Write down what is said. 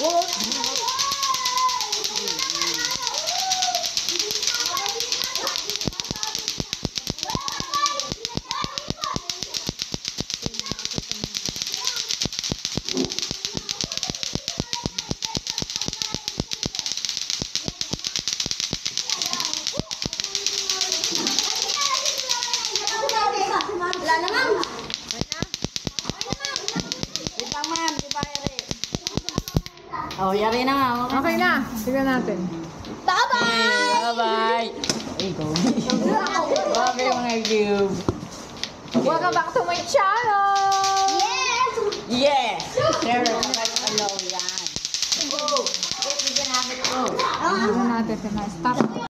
Wala Oh, yari na nga. Okay na. Tignan natin. Bye-bye! Bye-bye. Ikaw. Bye, mga cube. Welcome back to my channel! Yes! Yes! Share it. Hello, yan. Go. Wait, bigyan natin ito. Tignan natin. Stop.